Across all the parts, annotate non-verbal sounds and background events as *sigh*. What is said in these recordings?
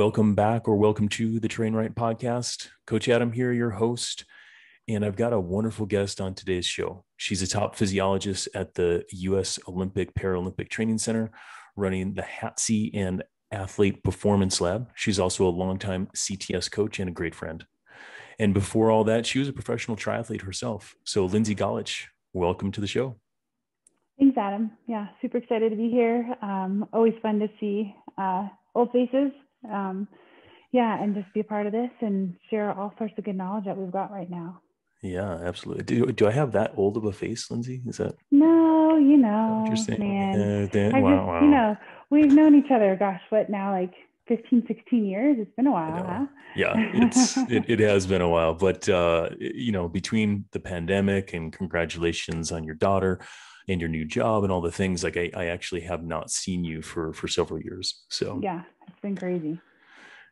Welcome back or welcome to the Train Right podcast. Coach Adam here, your host. And I've got a wonderful guest on today's show. She's a top physiologist at the US Olympic Paralympic Training Center, running the HATC and Athlete Performance Lab. She's also a longtime CTS coach and a great friend. And before all that, she was a professional triathlete herself. So, Lindsay Golich, welcome to the show. Thanks, Adam. Yeah, super excited to be here. Um, always fun to see uh, old faces um, yeah, and just be a part of this and share all sorts of good knowledge that we've got right now. Yeah, absolutely. Do, do I have that old of a face, Lindsay? Is that no? You know, man. Uh, wow, just, wow. You know, we've known each other. Gosh, what now? Like 15, 16 years. It's been a while, huh? Yeah, it's it, it has been a while. But uh, you know, between the pandemic and congratulations on your daughter and your new job and all the things, like I, I actually have not seen you for for several years. So yeah, it's been crazy.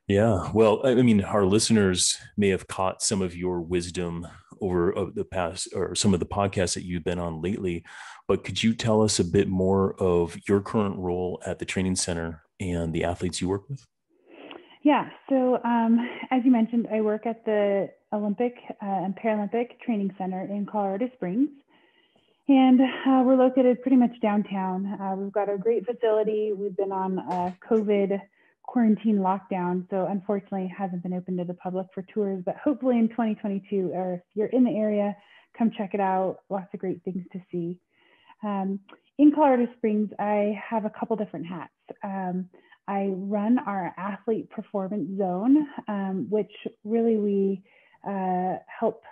Yeah. Well, I mean, our listeners may have caught some of your wisdom over uh, the past or some of the podcasts that you've been on lately. But could you tell us a bit more of your current role at the training center and the athletes you work with? Yeah. So, um, as you mentioned, I work at the Olympic uh, and Paralympic Training Center in Colorado Springs. And uh, we're located pretty much downtown. Uh, we've got a great facility. We've been on a COVID quarantine lockdown, so unfortunately hasn't been open to the public for tours. But hopefully in 2022, or if you're in the area, come check it out. Lots of great things to see. Um, in Colorado Springs, I have a couple different hats. Um, I run our athlete performance zone, um, which really we uh, help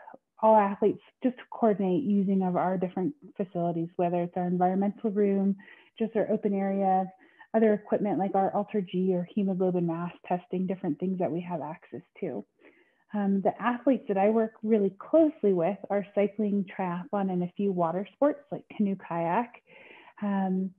all athletes just coordinate using of our different facilities, whether it's our environmental room, just our open area, other equipment like our Alter G or hemoglobin mass testing, different things that we have access to. Um, the athletes that I work really closely with are cycling, triathlon, and a few water sports like canoe, kayak, um,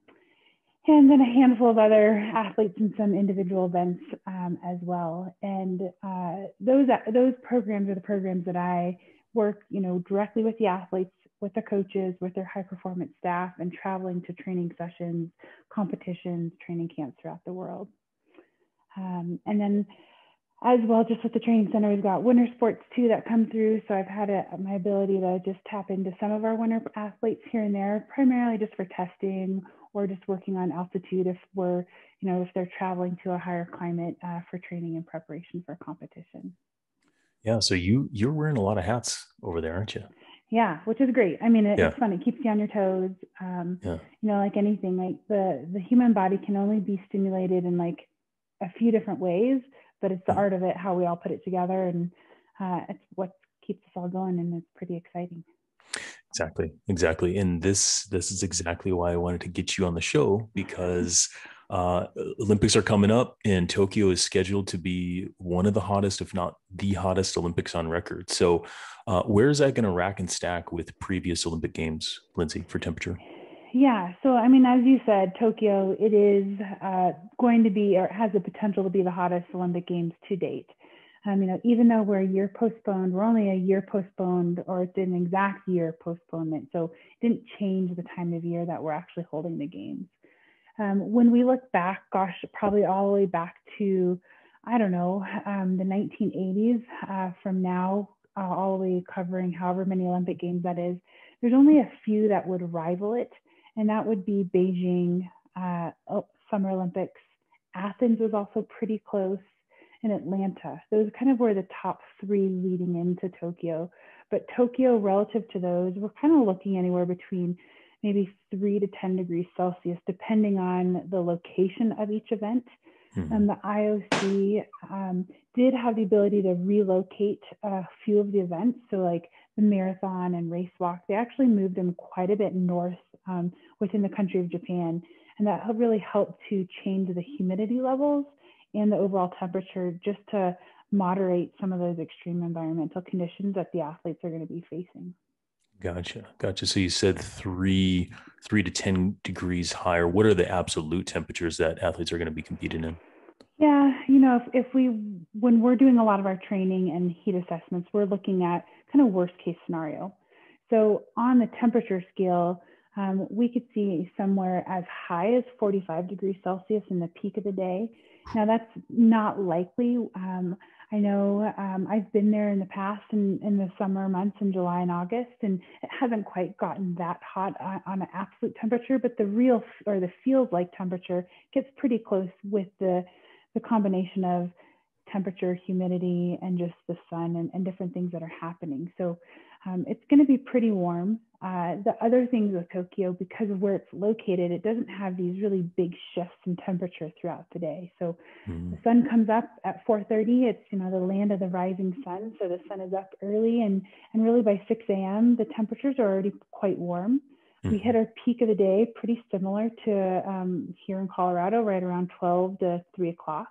and then a handful of other athletes in some individual events um, as well. And uh, those those programs are the programs that I work, you know, directly with the athletes, with the coaches, with their high performance staff, and traveling to training sessions, competitions, training camps throughout the world. Um, and then as well, just with the training center, we've got winter sports too that come through. So I've had a, my ability to just tap into some of our winter athletes here and there, primarily just for testing or just working on altitude if we're, you know, if they're traveling to a higher climate uh, for training and preparation for competition. Yeah. So you you're wearing a lot of hats over there, aren't you? Yeah, which is great. I mean, it, yeah. it's fun. It keeps you on your toes. Um, yeah. You know, like anything, like the the human body can only be stimulated in like a few different ways, but it's the mm-hmm. art of it, how we all put it together, and uh, it's what keeps us all going, and it's pretty exciting. Exactly, exactly. And this this is exactly why I wanted to get you on the show *laughs* because uh, Olympics are coming up, and Tokyo is scheduled to be one of the hottest, if not the hottest, Olympics on record. So, uh, where is that going to rack and stack with previous Olympic Games, Lindsay, for temperature? Yeah, so I mean, as you said, Tokyo, it is uh, going to be or has the potential to be the hottest Olympic Games to date. Um, you know, even though we're a year postponed, we're only a year postponed, or it's an exact year postponement. So it didn't change the time of year that we're actually holding the games. Um, when we look back, gosh, probably all the way back to, I don't know, um, the 1980s, uh, from now uh, all the way covering however many Olympic Games that is, there's only a few that would rival it, and that would be Beijing, uh, Summer Olympics. Athens was also pretty close, and Atlanta. Those kind of were the top three leading into Tokyo. But Tokyo, relative to those, we're kind of looking anywhere between maybe three to 10 degrees Celsius, depending on the location of each event. Mm-hmm. And the IOC um, did have the ability to relocate a few of the events. So, like the marathon and race walk, they actually moved them quite a bit north um, within the country of Japan. And that really helped to change the humidity levels and the overall temperature just to moderate some of those extreme environmental conditions that the athletes are going to be facing. Gotcha. Gotcha. So you said three, three to 10 degrees higher. What are the absolute temperatures that athletes are going to be competing in? Yeah. You know, if, if we, when we're doing a lot of our training and heat assessments, we're looking at kind of worst case scenario. So on the temperature scale, um, we could see somewhere as high as 45 degrees Celsius in the peak of the day. Now, that's not likely. Um, I know um, I've been there in the past in, in the summer months in July and August, and it hasn't quite gotten that hot on, on an absolute temperature, but the real or the feels like temperature gets pretty close with the, the combination of temperature, humidity, and just the sun and, and different things that are happening. So um, it's going to be pretty warm. Uh, the other things with Tokyo, because of where it's located, it doesn't have these really big shifts in temperature throughout the day. So mm. the sun comes up at 4:30. It's you know the land of the rising sun, so the sun is up early, and and really by 6 a.m. the temperatures are already quite warm. Mm. We hit our peak of the day pretty similar to um, here in Colorado, right around 12 to 3 o'clock.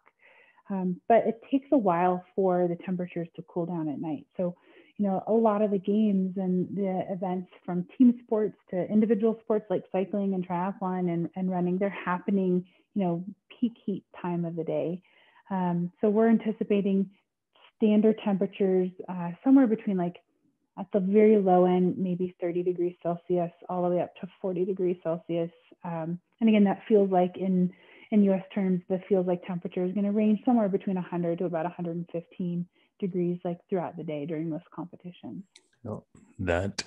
Um, but it takes a while for the temperatures to cool down at night. So you know, a lot of the games and the events from team sports to individual sports like cycling and triathlon and, and running, they're happening, you know, peak heat time of the day. Um, so we're anticipating standard temperatures uh, somewhere between like at the very low end, maybe 30 degrees Celsius, all the way up to 40 degrees Celsius. Um, and again, that feels like in in U.S. terms, the feels like temperature is going to range somewhere between 100 to about 115 degrees like throughout the day during most competitions. Oh, that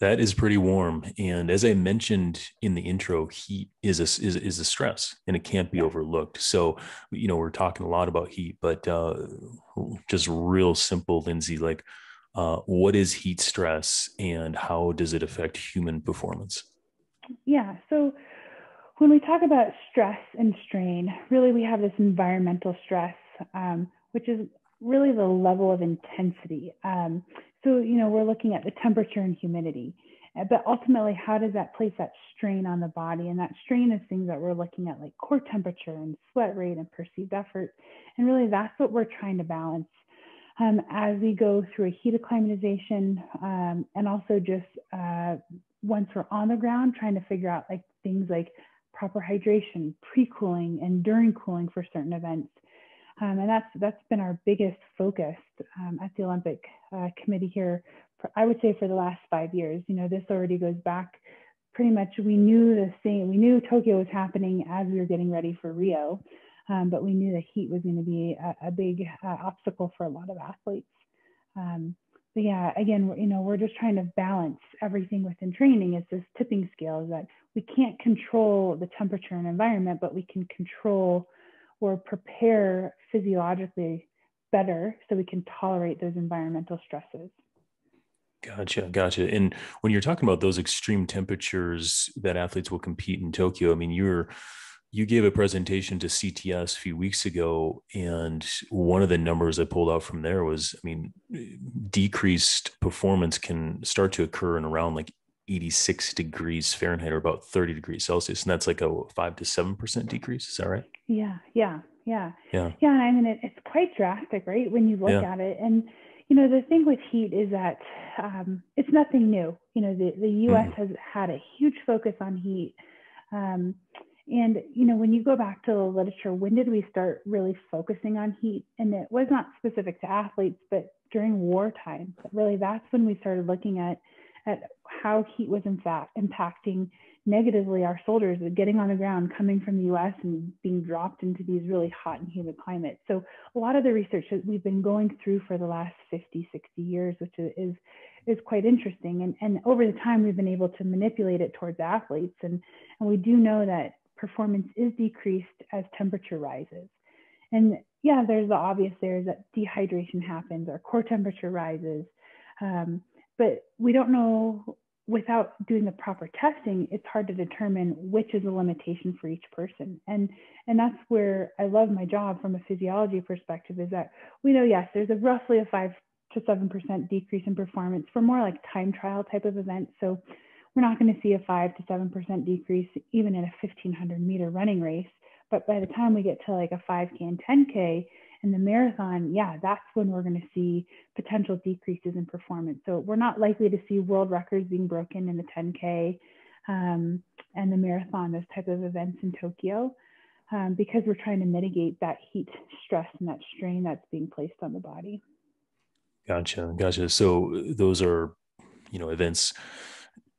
that is pretty warm, and as I mentioned in the intro, heat is a is, is a stress, and it can't be overlooked. So, you know, we're talking a lot about heat, but uh, just real simple, Lindsay. Like, uh, what is heat stress, and how does it affect human performance? Yeah. So, when we talk about stress and strain, really we have this environmental stress, um, which is really the level of intensity. Um, so, you know, we're looking at the temperature and humidity, uh, but ultimately, how does that place that strain on the body? And that strain is things that we're looking at, like core temperature and sweat rate and perceived effort. And really, that's what we're trying to balance um, as we go through a heat acclimatization um, and also just uh, once we're on the ground, trying to figure out like things like proper hydration, pre cooling, and during cooling for certain events. Um, and that's that's been our biggest focus um, at the Olympic uh, Committee here. For, I would say for the last five years. You know, this already goes back pretty much. We knew the same. We knew Tokyo was happening as we were getting ready for Rio, um, but we knew the heat was going to be a, a big uh, obstacle for a lot of athletes. Um, but yeah, again, you know, we're just trying to balance everything within training. It's this tipping scale that we can't control the temperature and environment, but we can control or prepare physiologically better so we can tolerate those environmental stresses. Gotcha, gotcha. And when you're talking about those extreme temperatures that athletes will compete in Tokyo, I mean, you're you gave a presentation to CTS a few weeks ago, and one of the numbers I pulled out from there was, I mean, decreased performance can start to occur in around like 86 degrees Fahrenheit or about 30 degrees Celsius. And that's like a five to 7% decrease. Is that right? Yeah. Yeah. Yeah. Yeah. Yeah. I mean, it, it's quite drastic, right? When you look yeah. at it. And, you know, the thing with heat is that um, it's nothing new. You know, the, the US mm. has had a huge focus on heat. Um, and, you know, when you go back to the literature, when did we start really focusing on heat? And it was not specific to athletes, but during wartime. But really, that's when we started looking at at how heat was in fact impacting negatively our soldiers getting on the ground coming from the US and being dropped into these really hot and humid climates. So a lot of the research that we've been going through for the last 50, 60 years, which is is quite interesting. And, and over the time, we've been able to manipulate it towards athletes. And, and we do know that performance is decreased as temperature rises. And yeah, there's the obvious there is that dehydration happens, our core temperature rises. Um, but we don't know without doing the proper testing it's hard to determine which is a limitation for each person. And and that's where i love my job from a physiology perspective is that we know yes there's a roughly a 5 to 7% decrease in performance for more like time trial type of events so we're not going to see a 5 to 7% decrease even in a 1500 meter running race. But by the time we get to like a 5k and 10k in the marathon, yeah, that's when we're going to see potential decreases in performance. So we're not likely to see world records being broken in the 10K um, and the marathon, those type of events in Tokyo, um, because we're trying to mitigate that heat stress and that strain that's being placed on the body. Gotcha, gotcha. So those are, you know, events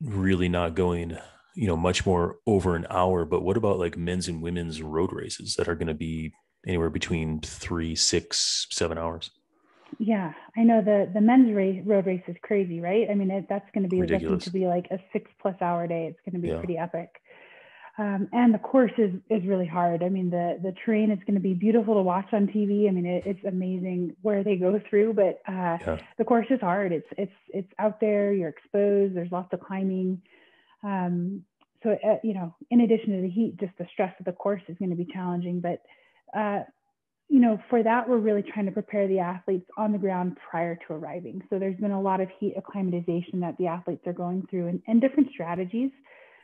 really not going you know much more over an hour but what about like men's and women's road races that are going to be anywhere between three, six, seven hours. Yeah, I know the the men's race road race is crazy, right? I mean, it, that's going to be Ridiculous. to be like a six plus hour day. It's going to be Yeah. pretty epic. Um, and the course is is really hard. I mean, the the terrain is going to be beautiful to watch on TV. I mean, it, it's amazing where they go through, but uh, Yeah. the course is hard. It's it's it's out there. You're exposed. There's lots of climbing. Um, so uh, you know, in addition to the heat, just the stress of the course is going to be challenging. But uh, you know, for that, we're really trying to prepare the athletes on the ground prior to arriving. So there's been a lot of heat acclimatization that the athletes are going through, and, and different strategies.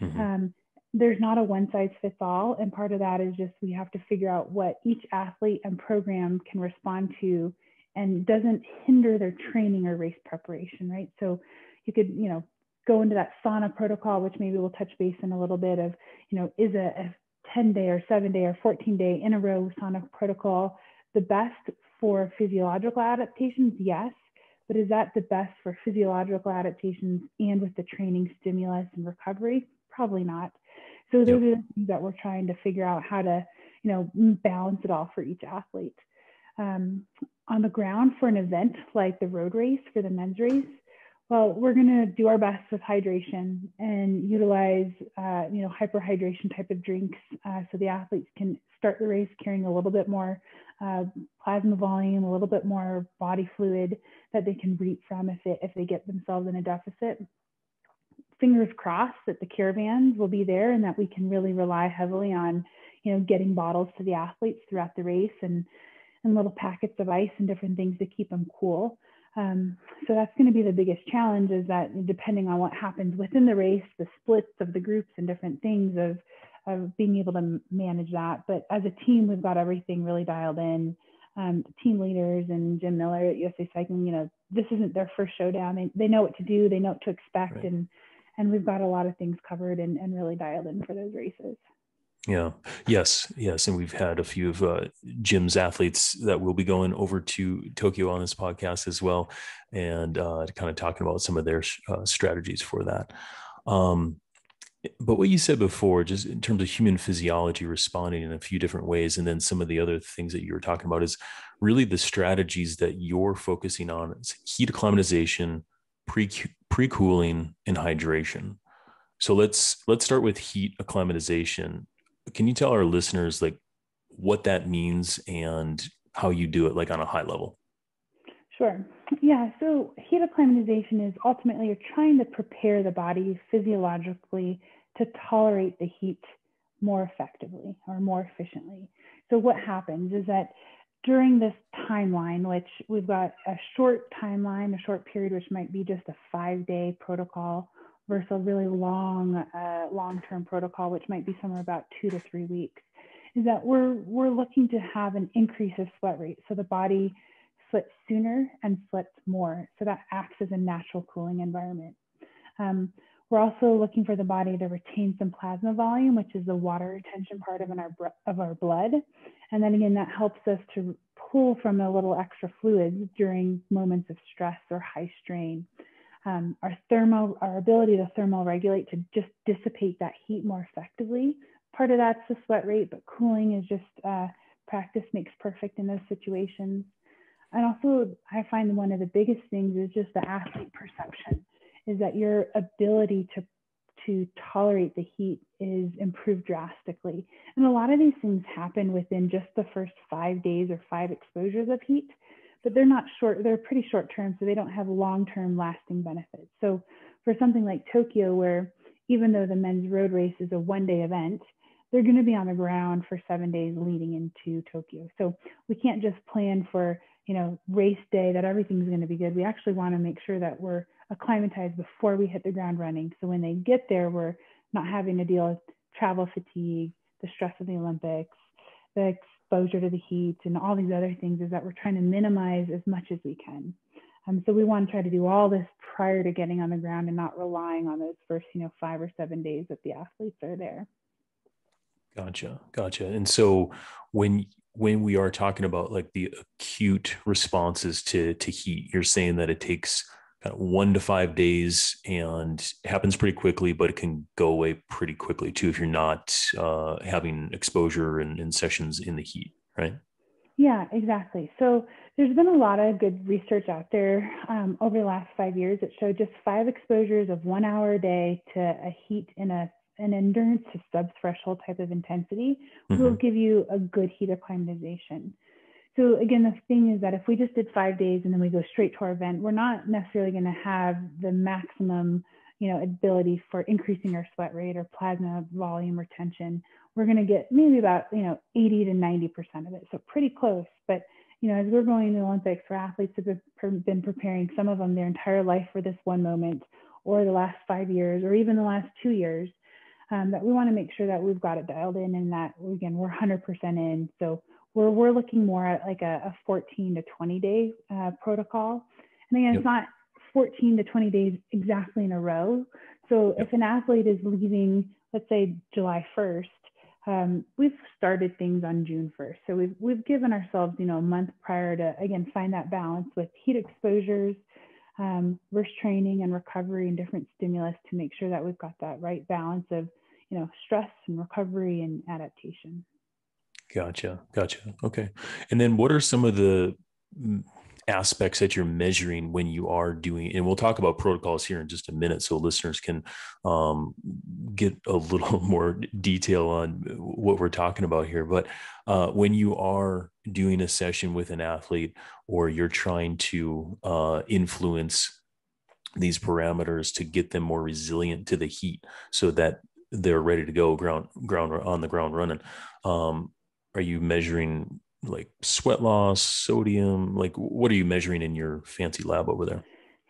Mhm. Um, there's not a one size fits all. And part of that is just we have to figure out what each athlete and program can respond to and doesn't hinder their training or race preparation, right? So you could, you know, go into that sauna protocol, which maybe we'll touch base in a little bit of, you know, is a, a 10 day or seven day or 14 day in a row sauna protocol the best for physiological adaptations? Yes. But is that the best for physiological adaptations and with the training stimulus and recovery? Probably not. So those are the things that we're trying to figure out how to, you know, balance it all for each athlete. Um, on the ground for an event like the road race for the men's race, well, we're going to do our best with hydration and utilize, uh, you know, hyperhydration type of drinks uh, so the athletes can start the race carrying a little bit more uh, plasma volume, a little bit more body fluid that they can reap from if, it, if they get themselves in a deficit. Fingers crossed that the caravans will be there and that we can really rely heavily on, you know, getting bottles to the athletes throughout the race and, and little packets of ice and different things to keep them cool. Um, so that's going to be the biggest challenge is that depending on what happens within the race, the splits of the groups and different things of, of being able to manage that. But as a team, we've got everything really dialed in. Um, team leaders and Jim Miller at USA Cycling, you know, this isn't their first showdown. They, they know what to do, they know what to expect, Right. and and we've got a lot of things covered and, and really dialed in for those races. Yeah. Yes. Yes. And we've had a few of uh, Jim's athletes that will be going over to Tokyo on this podcast as well, and uh, kind of talking about some of their uh, strategies for that. Um, but what you said before, just in terms of human physiology responding in a few different ways, and then some of the other things that you were talking about is really the strategies that you're focusing on: heat acclimatization, pre pre cooling, and hydration. So let's let's start with heat acclimatization can you tell our listeners like what that means and how you do it like on a high level Sure. Yeah. So heat acclimatization is ultimately you're trying to prepare the body physiologically to tolerate the heat more effectively or more efficiently. So what happens is that during this timeline, which we've got a short timeline, a short period, which might be just a five day protocol versus a really long, uh, long-term protocol, which might be somewhere about two to three weeks, is that we're we're looking to have an increase of sweat rate. So the body sweats sooner and sweats more. So that acts as a natural cooling environment. Um, we're also looking for the body to retain some plasma volume, which is the water retention part of, in our, of our blood. And then again, that helps us to pull from a little extra fluids during moments of stress or high strain. Um, our thermal, our ability to thermal regulate to just dissipate that heat more effectively. Part of that's the sweat rate, but cooling is just uh, practice makes perfect in those situations. And also, I find one of the biggest things is just the athlete perception, is that your ability to to tolerate the heat is improved drastically. And a lot of these things happen within just the first five days or five exposures of heat, but they're not short, they're pretty short term, so they don't have long term lasting benefits. So for something like Tokyo, where even though the men's road race is a one day event, they're going to be on the ground for seven days leading into Tokyo. So we can't just plan for, you know, race day that everything's going to be good. We actually want to make sure that we're acclimatized before we hit the ground running. So when they get there, we're not having to deal with travel fatigue, the stress of the Olympics, the exposure to the heat, and all these other things. Is that we're trying to minimize as much as we can. Um, so we want to try to do all this prior to getting on the ground and not relying on those first, you know, five or seven days that the athletes are there. Gotcha, gotcha. And so when when we are talking about like the acute responses to to heat, you're saying that it takes kind of one to five days and happens pretty quickly, but it can go away pretty quickly too if you're not uh, having exposure and, and sessions in the heat, right? Yeah, exactly. So there's been a lot of good research out there um, over the last five years that showed just five exposures of one hour a day to a heat in a an endurance to subthreshold type of intensity mm-hmm. will give you a good heat acclimatization. So again, the thing is that if we just did five days and then we go straight to our event, we're not necessarily going to have the maximum, you know, ability for increasing our sweat rate or plasma volume retention. We're going to get maybe about, you know, 80 to 90% of it. So pretty close. But, you know, as we're going to the Olympics, for athletes have been preparing some of them their entire life for this one moment or the last five years or even the last two years, um, that we want to make sure that we've got it dialed in and that, again, we're 100% in. So we're, we're looking more at like a, a 14 to 20 day uh, protocol. And again, yep. it's not 14 to 20 days exactly in a row. So yep. if an athlete is leaving, let's say July 1st, um, we've started things on June 1st. So we've, we've given ourselves, you know, a month prior to, again, find that balance with heat exposures, um, versus training and recovery and different stimulus to make sure that we've got that right balance of, you know, stress and recovery and adaptation. Gotcha. Gotcha. Okay. And then what are some of the mm, aspects that you're measuring when you are doing and we'll talk about protocols here in just a minute so listeners can um, get a little *laughs* more detail on what we're talking about here but uh, when you are doing a session with an athlete or you're trying to uh, influence these parameters to get them more resilient to the heat so that they're ready to go ground ground on the ground running um, are you measuring like sweat loss, sodium? Like, what are you measuring in your fancy lab over there?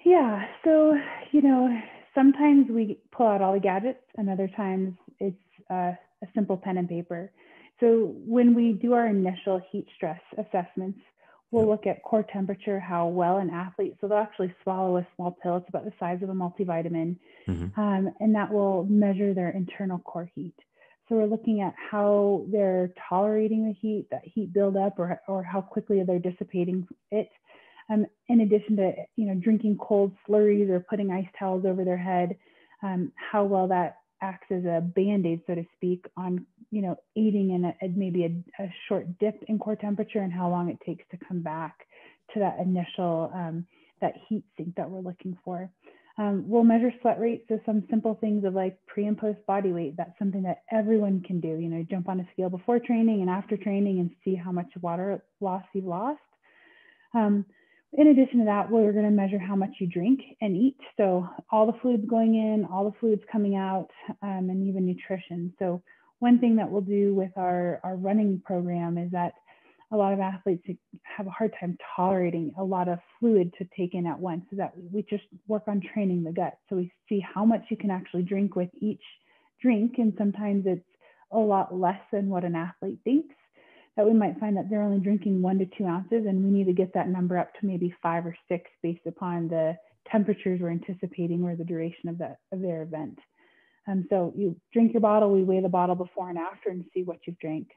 Yeah. So, you know, sometimes we pull out all the gadgets, and other times it's uh, a simple pen and paper. So, when we do our initial heat stress assessments, we'll look at core temperature, how well an athlete, so they'll actually swallow a small pill, it's about the size of a multivitamin, mm-hmm. um, and that will measure their internal core heat. So we're looking at how they're tolerating the heat, that heat buildup, or, or how quickly they're dissipating it. Um, in addition to you know drinking cold slurries or putting ice towels over their head, um, how well that acts as a band-aid, so to speak, on you know aiding in a, maybe a, a, short dip in core temperature and how long it takes to come back to that initial um, that heat sink that we're looking for. Um, we'll measure sweat rate. So some simple things of like pre and post body weight. That's something that everyone can do. You know, jump on a scale before training and after training and see how much water loss you've lost. Um, in addition to that, we're going to measure how much you drink and eat. So all the fluids going in, all the fluids coming out, um, and even nutrition. So one thing that we'll do with our, our running program is that a lot of athletes have a hard time tolerating a lot of fluid to take in at once. So that we just work on training the gut. So we see how much you can actually drink with each drink. And sometimes it's a lot less than what an athlete thinks. That we might find that they're only drinking one to two ounces, and we need to get that number up to maybe five or six based upon the temperatures we're anticipating or the duration of that of their event. Um, so you drink your bottle, we weigh the bottle before and after and see what you've drank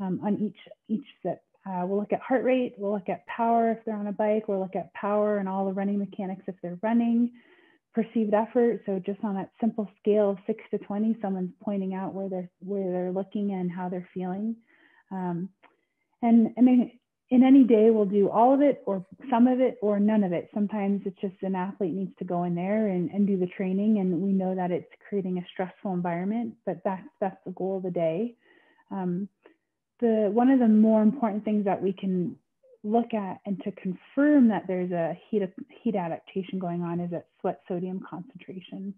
um, on each, each sip. Uh, we'll look at heart rate, we'll look at power if they're on a bike, we'll look at power and all the running mechanics if they're running, perceived effort. So just on that simple scale of six to 20, someone's pointing out where they're, where they're looking and how they're feeling. Um, and I mean, in any day, we'll do all of it or some of it or none of it. Sometimes it's just an athlete needs to go in there and, and do the training. And we know that it's creating a stressful environment, but that's, that's the goal of the day. Um, the one of the more important things that we can look at and to confirm that there's a heat, heat adaptation going on is at sweat sodium concentration.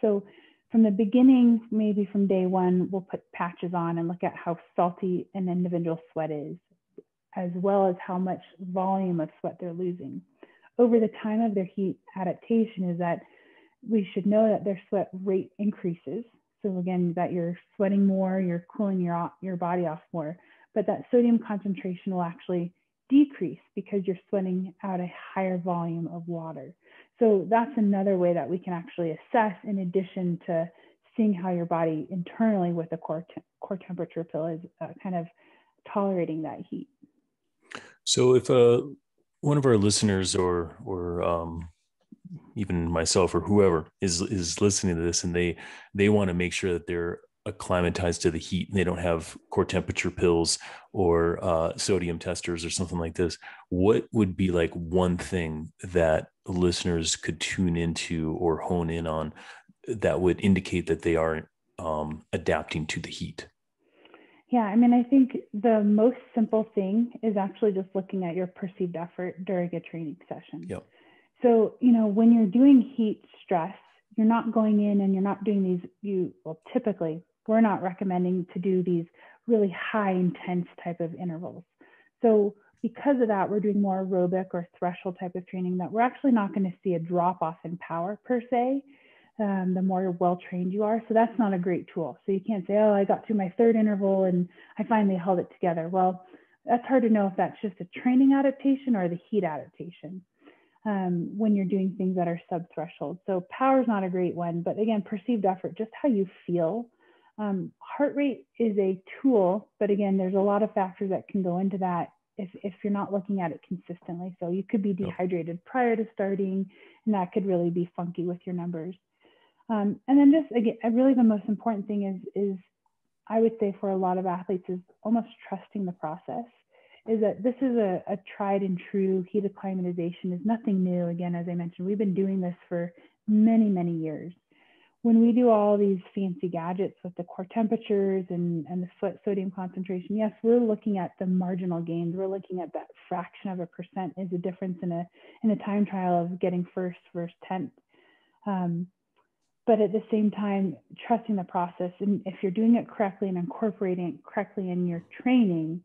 So from the beginning, maybe from day one, we'll put patches on and look at how salty an individual sweat is, as well as how much volume of sweat they're losing. Over the time of their heat adaptation is that we should know that their sweat rate increases so again, that you're sweating more, you're cooling your, your body off more, but that sodium concentration will actually decrease because you're sweating out a higher volume of water. So that's another way that we can actually assess in addition to seeing how your body internally with a core, te core temperature pill is uh, kind of tolerating that heat. So if uh, one of our listeners or, or um, even myself or whoever is is listening to this and they they want to make sure that they're acclimatized to the heat and they don't have core temperature pills or uh, sodium testers or something like this, what would be like one thing that listeners could tune into or hone in on that would indicate that they are um, adapting to the heat? Yeah, I mean, I think the most simple thing is actually just looking at your perceived effort during a training session. Yep. So, you know, when you're doing heat stress, you're not going in and you're not doing these, you, well, typically, we're not recommending to do these really high intense type of intervals. So, because of that, we're doing more aerobic or threshold type of training that we're actually not going to see a drop off in power per se. Um, the more well trained you are. So that's not a great tool. So you can't say, oh, I got through my third interval and I finally held it together. Well, that's hard to know if that's just a training adaptation or the heat adaptation um, when you're doing things that are sub threshold. So power is not a great one, but again, perceived effort, just how you feel. Um, heart rate is a tool, but again, there's a lot of factors that can go into that if, if you're not looking at it consistently. So you could be dehydrated prior to starting, and that could really be funky with your numbers. Um, and then just again, really the most important thing is, is I would say for a lot of athletes is almost trusting the process. Is that this is a, a tried and true heat acclimatization is nothing new. Again, as I mentioned, we've been doing this for many, many years when we do all these fancy gadgets with the core temperatures and, and the sweat sodium concentration, yes, we're looking at the marginal gains. We're looking at that fraction of a percent is a difference in a in a time trial of getting first versus tenth. Um, but at the same time, trusting the process. And if you're doing it correctly and incorporating it correctly in your training,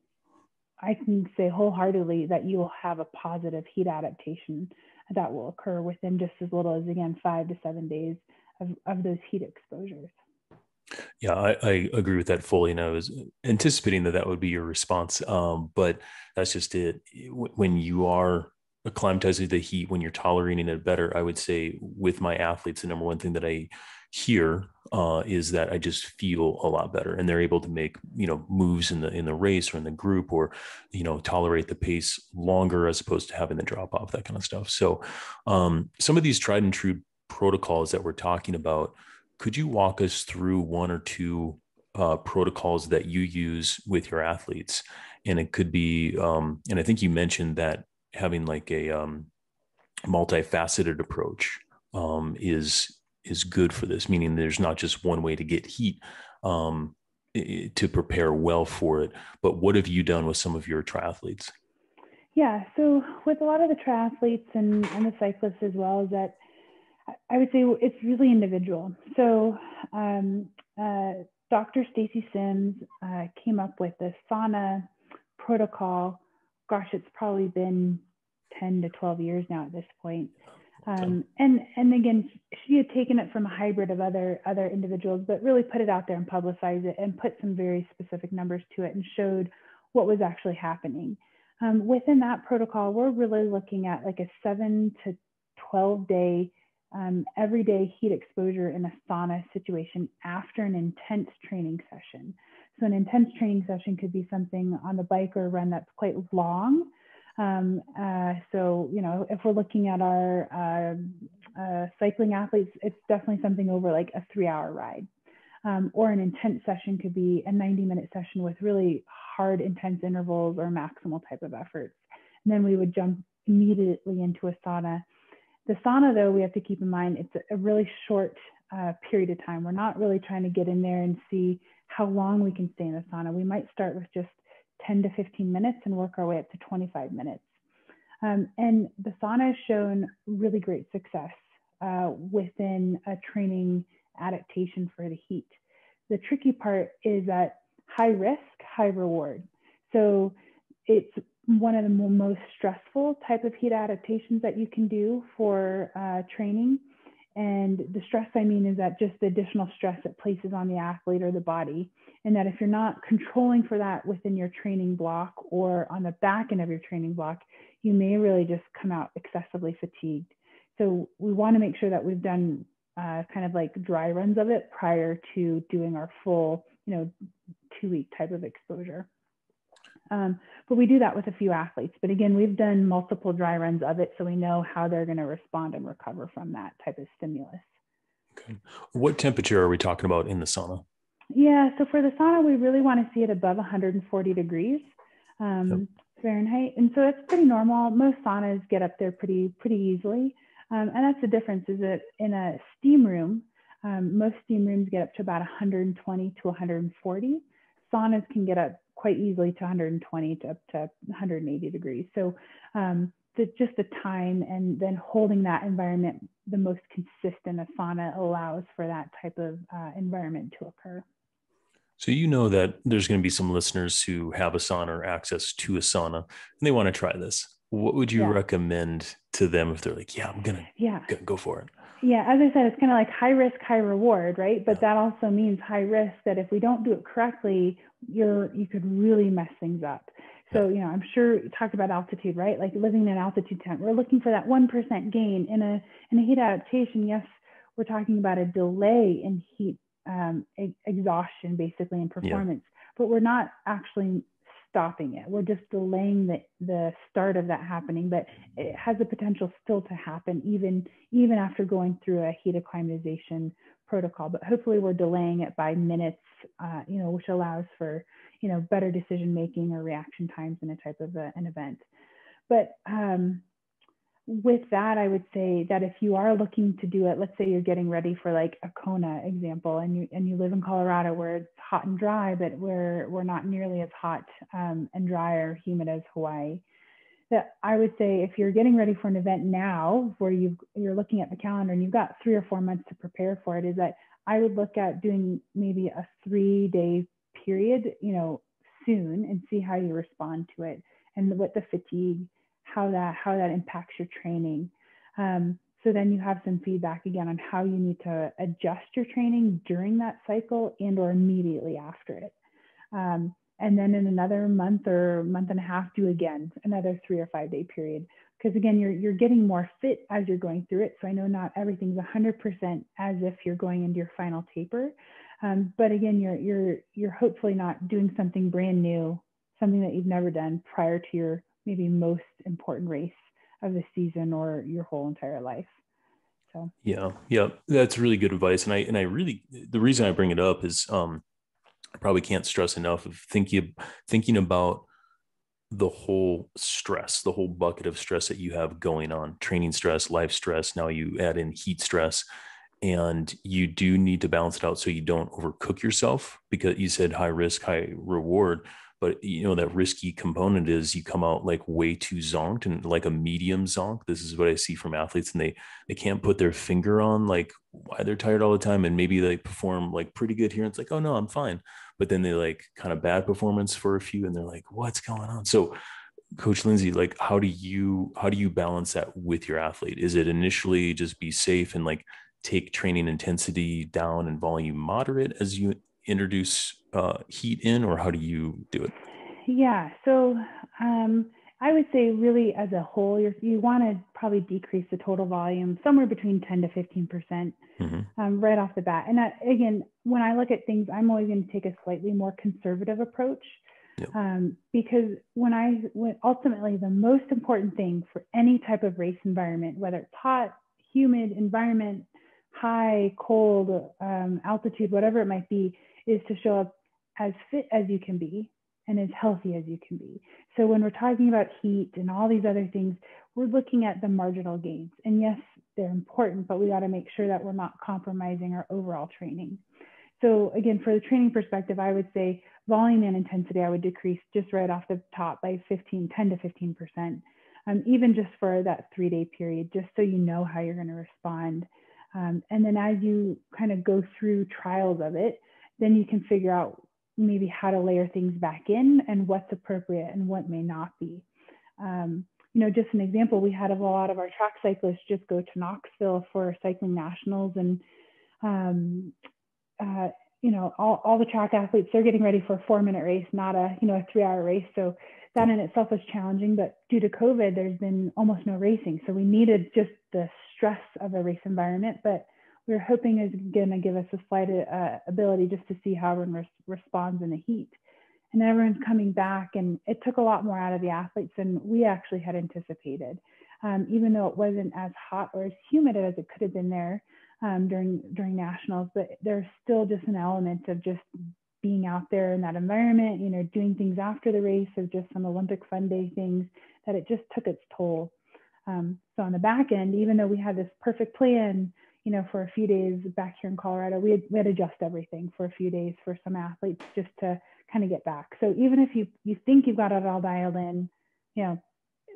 I can say wholeheartedly that you will have a positive heat adaptation that will occur within just as little as again five to seven days of, of those heat exposures. Yeah, I, I, agree with that fully. And I was anticipating that that would be your response. Um, but that's just it. When you are acclimatizing to the heat, when you're tolerating it better, I would say with my athletes, the number one thing that I hear uh, is that I just feel a lot better, and they're able to make you know moves in the in the race or in the group, or you know tolerate the pace longer as opposed to having the drop off, that kind of stuff. So um, some of these tried and true protocols that we're talking about, could you walk us through one or two uh, protocols that you use with your athletes? And it could be, um, and I think you mentioned that having like a um, multifaceted approach um, is is good for this. Meaning, there's not just one way to get heat um, to prepare well for it. But what have you done with some of your triathletes? Yeah, so with a lot of the triathletes and, and the cyclists as well, is that I would say it's really individual. So um, uh, Dr. Stacy Sims uh, came up with the sauna protocol. Gosh, it's probably been 10 to 12 years now at this point. Um, and and again, she had taken it from a hybrid of other other individuals, but really put it out there and publicized it and put some very specific numbers to it and showed what was actually happening. Um, within that protocol, we're really looking at like a seven to 12 day um, everyday heat exposure in a sauna situation after an intense training session. So an intense training session could be something on the bike or run that's quite long. Um, uh, so, you know, if we're looking at our uh, uh, cycling athletes, it's definitely something over like a three hour ride. Um, or an intense session could be a 90 minute session with really hard, intense intervals or maximal type of efforts. And then we would jump immediately into a sauna the sauna, though, we have to keep in mind it's a really short uh, period of time. We're not really trying to get in there and see how long we can stay in the sauna. We might start with just 10 to 15 minutes and work our way up to 25 minutes. Um, and the sauna has shown really great success uh, within a training adaptation for the heat. The tricky part is that high risk, high reward. So it's one of the most stressful type of heat adaptations that you can do for uh, training. And the stress I mean is that just the additional stress it places on the athlete or the body. And that if you're not controlling for that within your training block or on the back end of your training block, you may really just come out excessively fatigued. So we want to make sure that we've done uh, kind of like dry runs of it prior to doing our full, you know, two week type of exposure. Um, but we do that with a few athletes. But again, we've done multiple dry runs of it, so we know how they're going to respond and recover from that type of stimulus. Okay. What temperature are we talking about in the sauna? Yeah, so for the sauna, we really want to see it above 140 degrees um, yep. Fahrenheit, and so that's pretty normal. Most saunas get up there pretty pretty easily, um, and that's the difference. Is that in a steam room, um, most steam rooms get up to about 120 to 140. Saunas can get up quite easily to 120 to up to 180 degrees. So um, the, just the time and then holding that environment the most consistent a sauna allows for that type of uh, environment to occur. So you know that there's going to be some listeners who have a sauna or access to a sauna and they want to try this. What would you yeah. recommend to them if they're like, yeah, I'm gonna yeah go for it? Yeah, as I said, it's kind of like high risk, high reward, right? But yeah. that also means high risk that if we don't do it correctly, you're you could really mess things up. So, you know, I'm sure you talked about altitude, right? Like living in an altitude tent. We're looking for that 1% gain in a in a heat adaptation. Yes, we're talking about a delay in heat um, exhaustion basically in performance, yeah. but we're not actually stopping it. We're just delaying the, the start of that happening, but it has the potential still to happen even, even after going through a heat acclimatization protocol. But hopefully we're delaying it by minutes, uh, you know, which allows for, you know, better decision making or reaction times in a type of a, an event. But um, with that, I would say that if you are looking to do it, let's say you're getting ready for like a Kona example, and you and you live in Colorado where it's hot and dry, but we're we're not nearly as hot um, and dry or humid as Hawaii. That I would say if you're getting ready for an event now, where you you're looking at the calendar and you've got three or four months to prepare for it, is that I would look at doing maybe a three day period, you know, soon and see how you respond to it and what the fatigue how that how that impacts your training. Um, so then you have some feedback again on how you need to adjust your training during that cycle and or immediately after it. Um, and then in another month or month and a half, do again another three or five day period. Because again, you're you're getting more fit as you're going through it. So I know not everything's 100% as if you're going into your final taper, um, but again, you're you're you're hopefully not doing something brand new, something that you've never done prior to your maybe most important race of the season or your whole entire life. So yeah, yeah, that's really good advice. And I and I really the reason I bring it up is um I probably can't stress enough of thinking thinking about the whole stress, the whole bucket of stress that you have going on, training stress, life stress. Now you add in heat stress and you do need to balance it out so you don't overcook yourself because you said high risk, high reward but you know that risky component is you come out like way too zonked and like a medium zonk. This is what i see from athletes and they they can't put their finger on like why they're tired all the time and maybe they perform like pretty good here and it's like oh no i'm fine. But then they like kind of bad performance for a few and they're like what's going on? So coach lindsay like how do you how do you balance that with your athlete? Is it initially just be safe and like take training intensity down and volume moderate as you introduce uh, heat in, or how do you do it? Yeah, so um, I would say really as a whole, you you want to probably decrease the total volume somewhere between 10 to 15 percent mm-hmm. um, right off the bat. And again, when I look at things, I'm always going to take a slightly more conservative approach. Yep. Um, because when I when ultimately the most important thing for any type of race environment, whether it's hot, humid environment, high, cold, um, altitude, whatever it might be, is to show up as fit as you can be and as healthy as you can be. So when we're talking about heat and all these other things, we're looking at the marginal gains. And yes, they're important, but we got to make sure that we're not compromising our overall training. So again, for the training perspective, I would say volume and intensity, I would decrease just right off the top by 15, 10 to 15%, um, even just for that three day period, just so you know how you're going to respond. Um, and then as you kind of go through trials of it, then you can figure out maybe how to layer things back in and what's appropriate and what may not be. Um, you know, just an example, we had a lot of our track cyclists just go to Knoxville for cycling nationals and, um, uh, you know, all, all the track athletes, they're getting ready for a four minute race, not a, you know, a three hour race. So that in itself was challenging, but due to COVID, there's been almost no racing. So we needed just the stress of a race environment, but we're hoping is going to give us a slight uh, ability just to see how everyone res- responds in the heat. And everyone's coming back, and it took a lot more out of the athletes than we actually had anticipated. Um, even though it wasn't as hot or as humid as it could have been there, um, during during nationals, but there's still just an element of just being out there in that environment, you know, doing things after the race or just some Olympic fun day things that it just took its toll. Um, so on the back end, even though we had this perfect plan, you know, for a few days back here in Colorado, we had, we had to adjust everything for a few days for some athletes just to kind of get back. So even if you you think you've got it all dialed in, you know,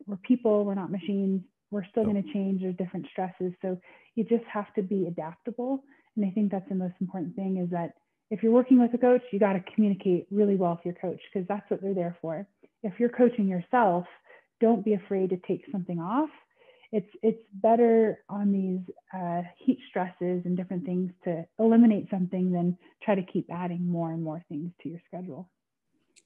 we're people, we're not machines. We're still going to change. There's different stresses. So you just have to be adaptable. And I think that's the most important thing is that if you're working with a coach, you got to communicate really well with your coach because that's what they're there for. If you're coaching yourself, don't be afraid to take something off. It's it's better on these uh, heat stresses and different things to eliminate something than try to keep adding more and more things to your schedule.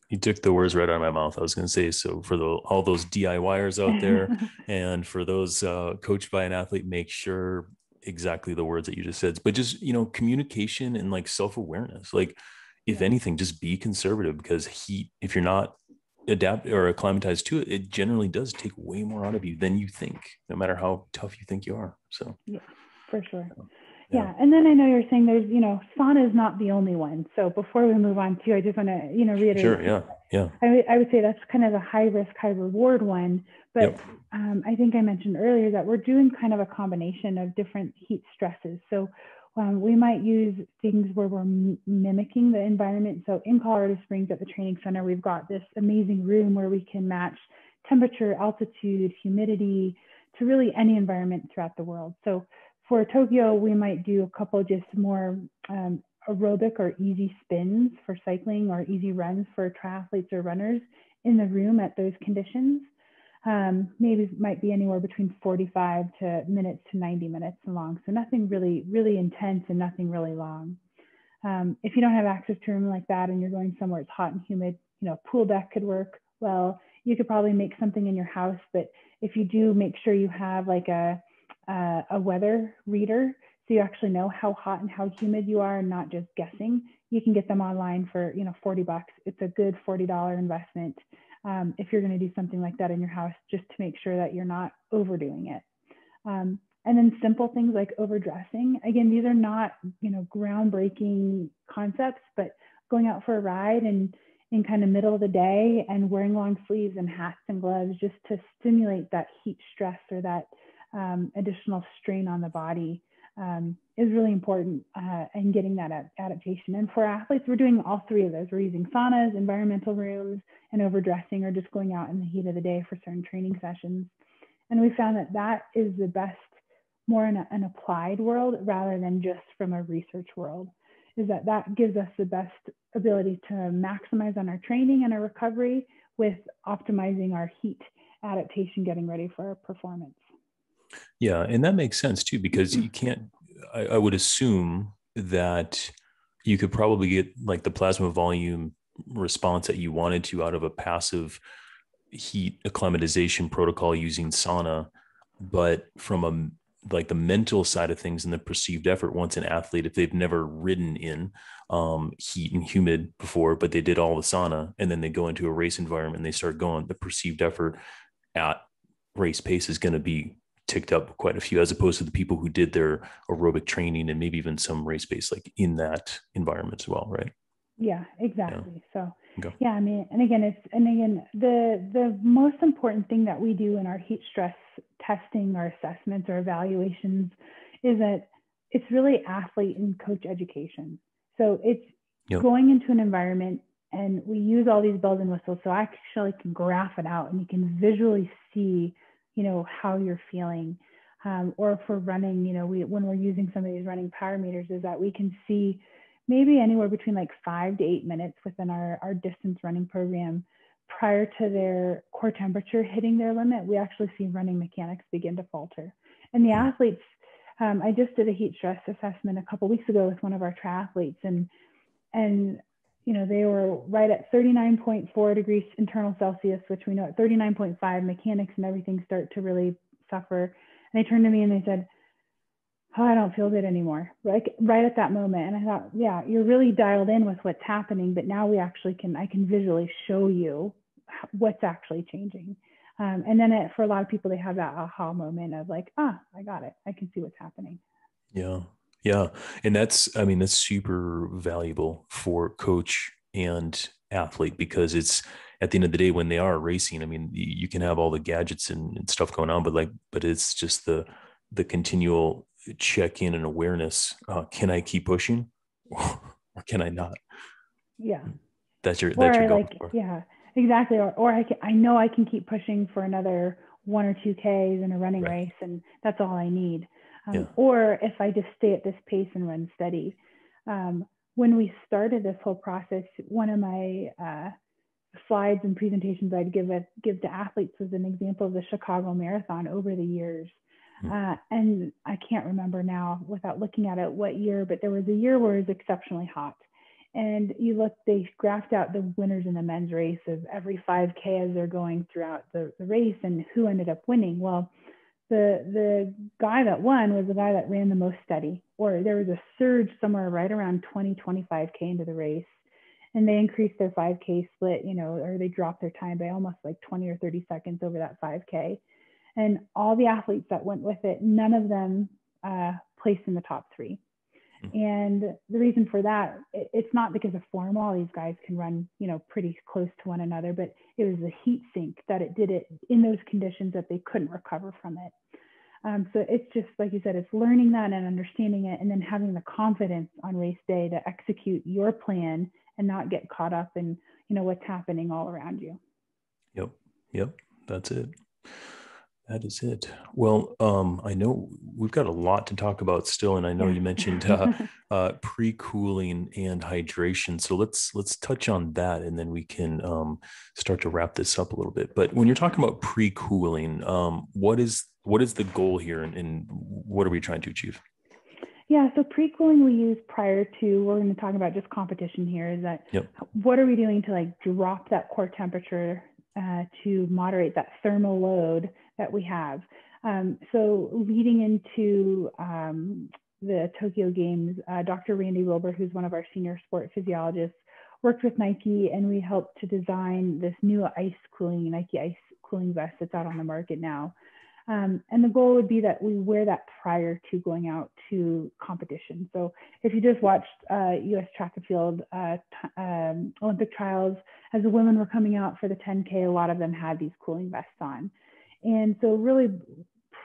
You took the words right out of my mouth. I was going to say so for the all those DIYers out there, *laughs* and for those uh, coached by an athlete, make sure exactly the words that you just said, but just, you know, communication and like self awareness. Like, if yeah. anything, just be conservative because heat, if you're not adapt or acclimatized to it, it generally does take way more out of you than you think, no matter how tough you think you are. So, yeah, for sure. Yeah. yeah. And then I know you're saying there's, you know, sauna is not the only one. So before we move on to, I just want to, you know, reiterate. Sure. Yeah. Yeah. I, I would say that's kind of the high risk, high reward one. But yep. um, I think I mentioned earlier that we're doing kind of a combination of different heat stresses. So um, we might use things where we're mimicking the environment. So in Colorado Springs at the training center, we've got this amazing room where we can match temperature, altitude, humidity to really any environment throughout the world. So for Tokyo, we might do a couple just more um, aerobic or easy spins for cycling or easy runs for triathletes or runners in the room at those conditions. Um, maybe might be anywhere between 45 to minutes to 90 minutes long. So nothing really, really intense and nothing really long. Um, if you don't have access to a room like that and you're going somewhere it's hot and humid, you know, pool deck could work well. You could probably make something in your house, but if you do, make sure you have like a a weather reader so you actually know how hot and how humid you are and not just guessing. You can get them online for you know 40 bucks. It's a good $40 investment um, if you're going to do something like that in your house, just to make sure that you're not overdoing it. Um, and then simple things like overdressing. Again, these are not you know groundbreaking concepts, but going out for a ride and in kind of middle of the day and wearing long sleeves and hats and gloves just to stimulate that heat stress or that um, additional strain on the body um, is really important uh, in getting that ad- adaptation. And for athletes, we're doing all three of those. We're using saunas, environmental rooms, and overdressing, or just going out in the heat of the day for certain training sessions. And we found that that is the best, more in a, an applied world rather than just from a research world. Is that that gives us the best ability to maximize on our training and our recovery with optimizing our heat adaptation, getting ready for our performance. Yeah, and that makes sense too because you can't. I, I would assume that you could probably get like the plasma volume response that you wanted to out of a passive heat acclimatization protocol using sauna, but from a like the mental side of things and the perceived effort once an athlete if they've never ridden in um, heat and humid before but they did all the sauna and then they go into a race environment and they start going the perceived effort at race pace is going to be ticked up quite a few as opposed to the people who did their aerobic training and maybe even some race based like in that environment as well right yeah exactly yeah. so okay. yeah i mean and again it's and again the the most important thing that we do in our heat stress testing or assessments or evaluations is that it's really athlete and coach education so it's yep. going into an environment and we use all these bells and whistles so i actually can graph it out and you can visually see you know, how you're feeling. Um, or for running, you know, we, when we're using some of these running power meters is that we can see maybe anywhere between like five to eight minutes within our, our distance running program prior to their core temperature hitting their limit, we actually see running mechanics begin to falter. And the hmm. athletes, um, I just did a heat stress assessment a couple weeks ago with one of our triathletes, and and you know, they were right at 39.4 degrees internal Celsius, which we know at 39.5, mechanics and everything start to really suffer. And they turned to me and they said, Oh, I don't feel good anymore. Like right at that moment. And I thought, yeah, you're really dialed in with what's happening, but now we actually can, I can visually show you what's actually changing. Um, and then it, for a lot of people, they have that aha moment of like, ah, I got it. I can see what's happening. Yeah. Yeah. And that's, I mean, that's super valuable for coach and athlete because it's at the end of the day when they are racing, I mean, you can have all the gadgets and, and stuff going on, but like, but it's just the, the continual check in and awareness. Uh, can I keep pushing *laughs* or can I not? Yeah. That's your, that's or your like, for. yeah, exactly. Or, or I can, I know I can keep pushing for another one or two Ks in a running right. race and that's all I need. Um, yeah. Or if I just stay at this pace and run steady. Um, when we started this whole process, one of my uh, slides and presentations I'd give it, give to athletes was an example of the Chicago Marathon over the years. Hmm. Uh, and I can't remember now without looking at it what year, but there was a year where it was exceptionally hot. And you look, they graphed out the winners in the men's race of every 5K as they're going throughout the, the race and who ended up winning. Well, the the guy that won was the guy that ran the most steady or there was a surge somewhere right around 20 25k into the race and they increased their 5k split you know or they dropped their time by almost like 20 or 30 seconds over that 5k and all the athletes that went with it none of them uh, placed in the top three Mm-hmm. And the reason for that, it's not because of form. All these guys can run, you know, pretty close to one another, but it was the heat sink that it did it in those conditions that they couldn't recover from it. Um, so it's just like you said, it's learning that and understanding it, and then having the confidence on race day to execute your plan and not get caught up in, you know, what's happening all around you. Yep. Yep. That's it. That is it. Well, um, I know we've got a lot to talk about still, and I know you mentioned *laughs* uh, uh, pre-cooling and hydration. So let's let's touch on that, and then we can um, start to wrap this up a little bit. But when you're talking about pre-cooling, um, what is what is the goal here, and, and what are we trying to achieve? Yeah, so pre-cooling we use prior to. We're going to talk about just competition here. Is that yep. what are we doing to like drop that core temperature uh, to moderate that thermal load that we have. Um, so leading into um, the Tokyo Games, uh, Dr. Randy Wilber, who's one of our senior sport physiologists, worked with Nike and we helped to design this new ice cooling, Nike ice cooling vest that's out on the market now. Um, and the goal would be that we wear that prior to going out to competition. So if you just watched uh, US track and field uh, um, Olympic trials, as the women were coming out for the 10K, a lot of them had these cooling vests on. And so really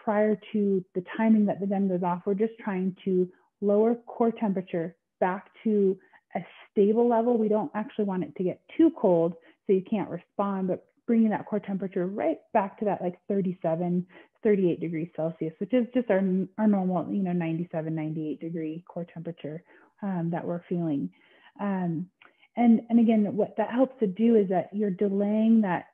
prior to the timing that the gun goes off, we're just trying to lower core temperature back to a stable level. We don't actually want it to get too cold so you can't respond, but bringing that core temperature right back to that like 37, 38 degrees Celsius, which is just our, our normal, you know, 97, 98 degree core temperature um, that we're feeling. Um, and, and again, what that helps to do is that you're delaying that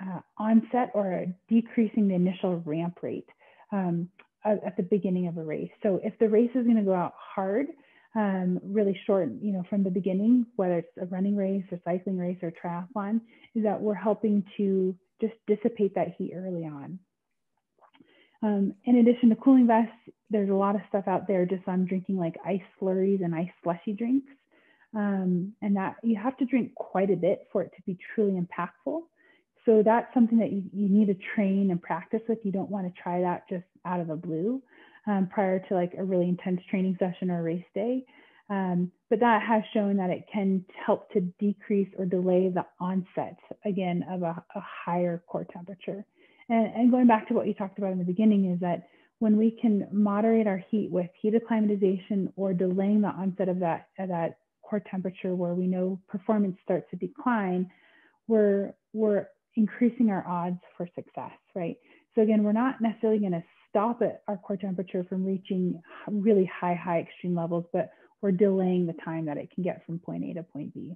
uh, onset or decreasing the initial ramp rate um, at the beginning of a race. So if the race is going to go out hard, um, really short, you know, from the beginning, whether it's a running race or cycling race or triathlon, is that we're helping to just dissipate that heat early on. Um, in addition to cooling vests, there's a lot of stuff out there just on drinking like ice slurries and ice slushy drinks. Um, and that you have to drink quite a bit for it to be truly impactful. So that's something that you, you need to train and practice with. You don't want to try that just out of the blue um, prior to like a really intense training session or race day. Um, but that has shown that it can help to decrease or delay the onset again of a, a higher core temperature. And, and, going back to what you talked about in the beginning is that when we can moderate our heat with heat acclimatization or delaying the onset of that, of that core temperature where we know performance starts to decline, we're, we're increasing our odds for success, right? So again, we're not necessarily going to stop at our core temperature from reaching really high, high extreme levels, but we're delaying the time that it can get from point A to point B.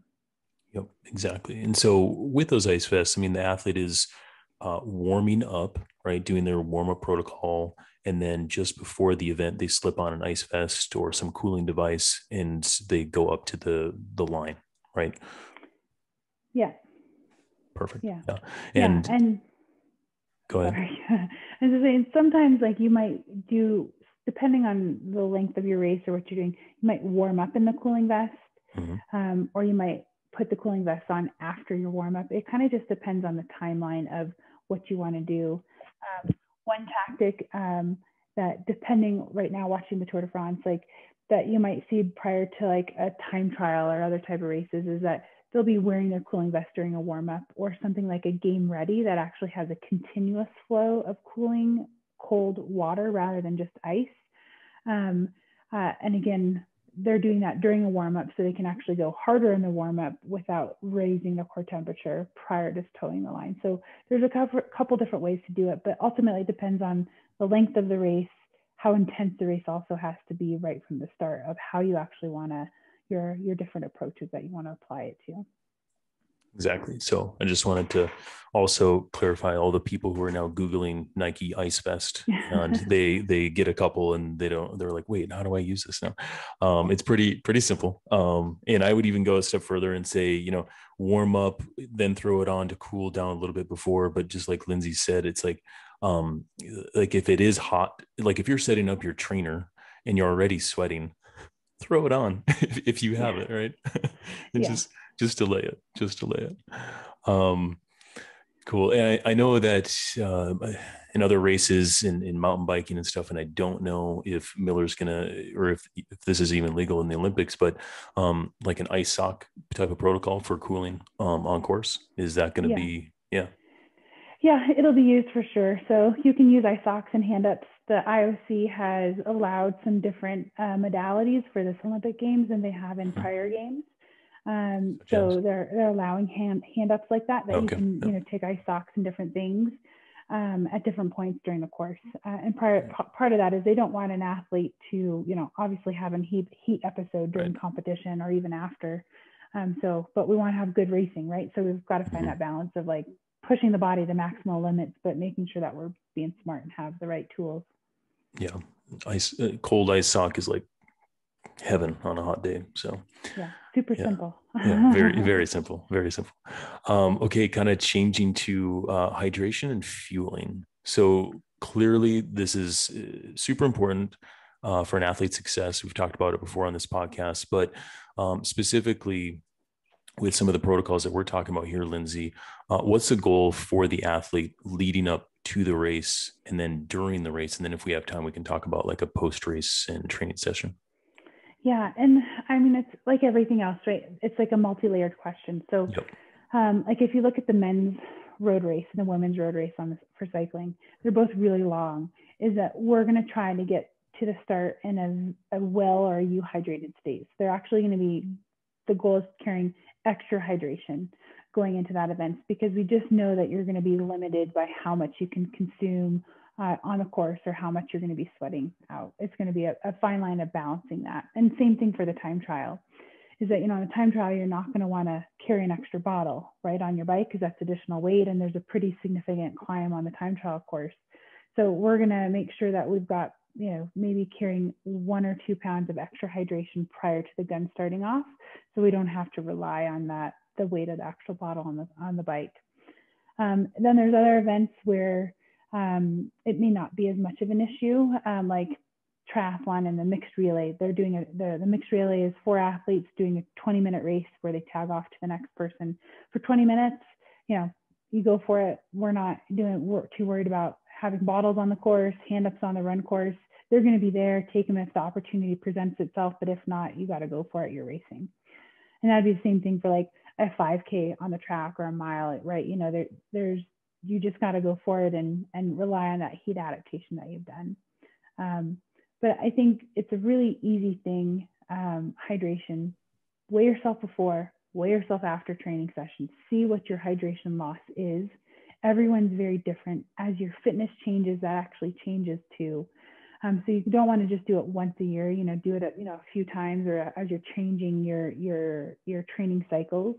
Yep, exactly. And so with those ice vests, I mean, the athlete is uh, warming up, right, doing their warm up protocol, and then just before the event, they slip on an ice vest or some cooling device, and they go up to the the line, right? Yeah, perfect. Yeah. yeah. And, yeah. and go ahead. Sorry. *laughs* I was saying sometimes like you might do depending on the length of your race or what you're doing, you might warm up in the cooling vest, mm-hmm. um, or you might put the cooling vest on after your warm up. It kind of just depends on the timeline of what you want to do. Um, one tactic um, that, depending right now, watching the Tour de France, like that you might see prior to like a time trial or other type of races is that they'll be wearing their cooling vest during a warm up or something like a game ready that actually has a continuous flow of cooling cold water rather than just ice. Um, uh, and again, they're doing that during a warm up so they can actually go harder in the warm up without raising the core temperature prior to toeing the line. So there's a couple, couple different ways to do it, but ultimately it depends on the length of the race, how intense the race also has to be right from the start of how you actually want to your your different approaches that you want to apply it to. Exactly. So I just wanted to also clarify all the people who are now Googling Nike Ice Vest *laughs* and they they get a couple and they don't they're like, wait, how do I use this now? Um, it's pretty pretty simple. Um, and I would even go a step further and say, you know, warm up, then throw it on to cool down a little bit before. But just like Lindsay said, it's like um like if it is hot, like if you're setting up your trainer and you're already sweating, throw it on *laughs* if, if you have yeah. it, right? *laughs* and yeah. just just delay it, just delay it. Um, cool. And I, I know that uh, in other races in, in mountain biking and stuff, and I don't know if Miller's gonna or if, if this is even legal in the Olympics, but um, like an ice sock type of protocol for cooling um, on course, is that going to yeah. be yeah? Yeah, it'll be used for sure. So you can use ice socks and hand ups. The IOC has allowed some different uh, modalities for this Olympic Games than they have in mm-hmm. prior games. Um, so they're they're allowing hand hand ups like that that okay. you can you know take ice socks and different things um, at different points during the course. Uh, and part part of that is they don't want an athlete to you know obviously have a heat heat episode during right. competition or even after. Um, so, but we want to have good racing, right? So we've got to find mm-hmm. that balance of like pushing the body to maximal limits, but making sure that we're being smart and have the right tools. Yeah, ice uh, cold ice sock is like heaven on a hot day. So yeah, super yeah. simple. yeah, very *laughs* very simple, very simple. Um, okay, kind of changing to uh, hydration and fueling. So clearly, this is uh, super important uh, for an athlete's success. We've talked about it before on this podcast, but um, specifically with some of the protocols that we're talking about here, Lindsay, uh, what's the goal for the athlete leading up to the race and then during the race? And then if we have time, we can talk about like a post race and training session. Yeah, and I mean it's like everything else, right? It's like a multi-layered question. So, yep. um, like if you look at the men's road race and the women's road race on this for cycling, they're both really long. Is that we're going to try to get to the start in a, a well or a hydrated state. So they're actually going to be the goal is carrying extra hydration going into that event because we just know that you're going to be limited by how much you can consume uh, on a course or how much you're going to be sweating out. It's going to be a, a, fine line of balancing that. And same thing for the time trial is that, you know, on a time trial, you're not going to want to carry an extra bottle right on your bike because that's additional weight and there's a pretty significant climb on the time trial course. So we're going to make sure that we've got, you know, maybe carrying one or two pounds of extra hydration prior to the gun starting off. So we don't have to rely on that, the weight of the actual bottle on the, on the bike. Um, then there's other events where um, it may not be as much of an issue, um, like triathlon and the mixed relay. They're doing a, the, the mixed relay is four athletes doing a 20 minute race where they tag off to the next person for 20 minutes. You know, you go for it. We're not doing we're too worried about having bottles on the course, hand ups on the run course. They're going to be there. Take them if the opportunity presents itself, but if not, you got to go for it. You're racing, and that'd be the same thing for like a 5K on the track or a mile, right? You know, there there's you just got to go for it and and rely on that heat adaptation that you've done. Um, but I think it's a really easy thing. Um, hydration. Weigh yourself before, weigh yourself after training sessions. See what your hydration loss is. Everyone's very different. As your fitness changes, that actually changes too. Um, so you don't want to just do it once a year. You know, do it you know a few times or as you're changing your your your training cycles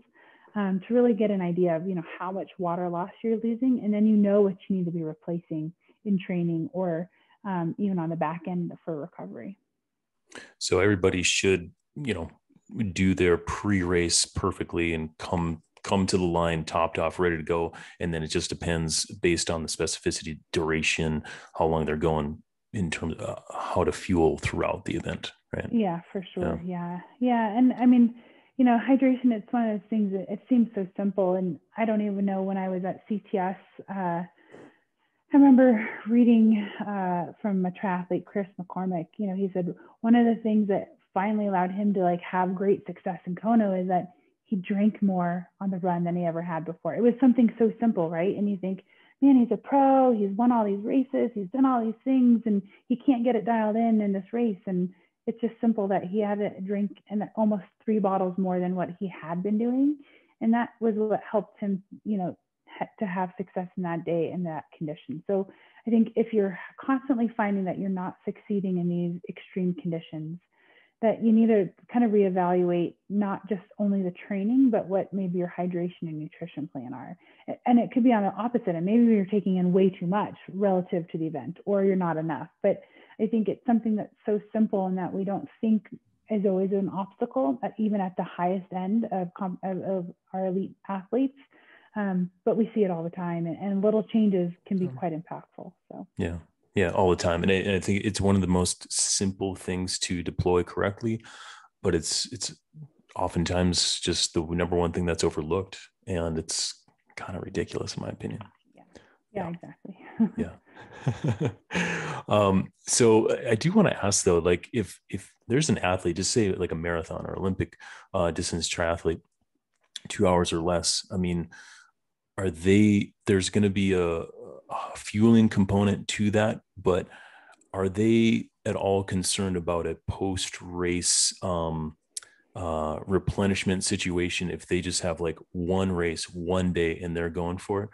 um, to really get an idea of you know how much water loss you're losing, and then you know what you need to be replacing in training or um, even on the back end for recovery. So everybody should you know do their pre-race perfectly and come come to the line topped off ready to go and then it just depends based on the specificity duration how long they're going in terms of uh, how to fuel throughout the event right yeah for sure yeah yeah, yeah. and i mean you know, hydration, it's one of those things that it seems so simple. And I don't even know when I was at CTS, uh, I remember reading uh, from a triathlete, Chris McCormick, you know, he said, one of the things that finally allowed him to like have great success in Kona is that he drank more on the run than he ever had before. It was something so simple, right? And you think, man, he's a pro, he's won all these races, he's done all these things, and he can't get it dialed in in this race. And it's just simple that he had to drink and almost three bottles more than what he had been doing. And that was what helped him, you know, to have success in that day in that condition. So I think if you're constantly finding that you're not succeeding in these extreme conditions, that you need to kind of reevaluate not just only the training, but what maybe your hydration and nutrition plan are. And it could be on the opposite, and maybe you're taking in way too much relative to the event, or you're not enough. But I think it's something that's so simple and that we don't think is always an obstacle, even at the highest end of, of, of our elite athletes. Um, but we see it all the time, and, and little changes can be mm. quite impactful. So yeah, yeah, all the time, and I, and I think it's one of the most simple things to deploy correctly, but it's it's oftentimes just the number one thing that's overlooked, and it's kind of ridiculous in my opinion. Yeah, yeah, *laughs* yeah. exactly. *laughs* yeah. um, so I do want to ask though, like if if there's an athlete, just say like a marathon or Olympic uh, distance triathlete, two hours or less. I mean, are they? There's going to be a, a fueling component to that, but are they at all concerned about a post race um, uh, replenishment situation if they just have like one race one day and they're going for it?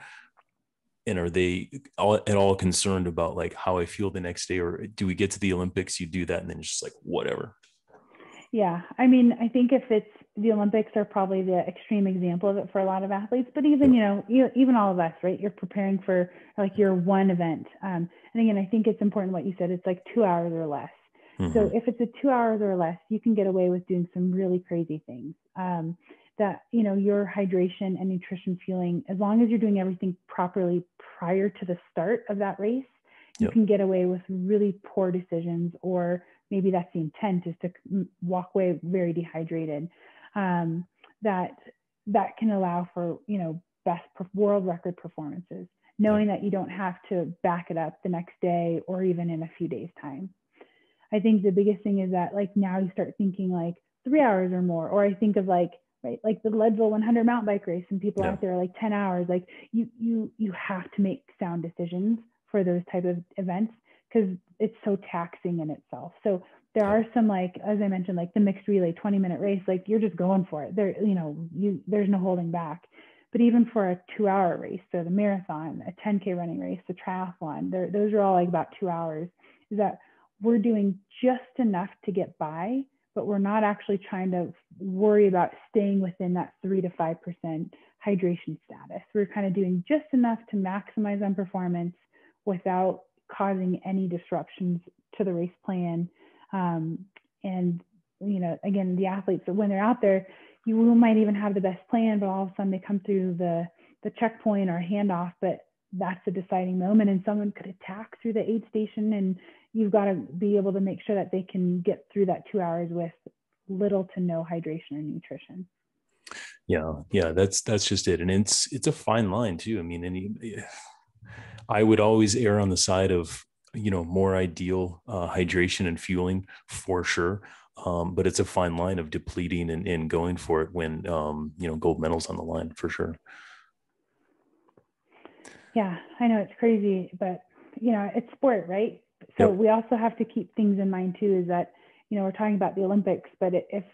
and are they all, at all concerned about like how I feel the next day, or do we get to the Olympics, you do that, and then it's just like whatever? Yeah, I mean, I think if it's the Olympics are probably the extreme example of it for a lot of athletes, but even you know, you, even all of us, right? You're preparing for like your one event, um, and again, I think it's important what you said. It's like two hours or less. Mm-hmm. So if it's a two hours or less, you can get away with doing some really crazy things. Um, that you know your hydration and nutrition fueling as long as you're doing everything properly prior to the start of that race you yep. can get away with really poor decisions or maybe that's the intent is to walk away very dehydrated um, that that can allow for you know best world record performances knowing that you don't have to back it up the next day or even in a few days time. I think the biggest thing is that like now you start thinking like three hours or more or i think of like right like the leadville 100 mountain bike race and people yeah. out there like 10 hours like you you you have to make sound decisions for those type of events because it's so taxing in itself. So there are some like as i mentioned like the mixed relay 20 minute race like you're just going for it there you know you there's no holding back but even for a two hour race so the marathon a 10k running race the triathlon those are all like about two hours is that we're doing just enough to get by but we're not actually trying to worry about staying within that three to five percent hydration status. We're kind of doing just enough to maximize on performance without causing any disruptions to the race plan. Um, and you know, again, the athletes when they're out there, you might even have the best plan, but all of a sudden they come through the the checkpoint or handoff, but that's the deciding moment. And someone could attack through the aid station and you've got to be able to make sure that they can get through that two hours with little to no hydration and nutrition. Yeah yeah that's that's just it. And it's it's a fine line too. I mean any i would always err on the side of you know more ideal uh, hydration and fueling for sure. Um, but it's a fine line of depleting and, and going for it when um, you know gold medals on the line for sure. Yeah i know it's crazy but you know it's sport right? So yep. we also have to keep things in mind too is that you know we're talking about the olympics but if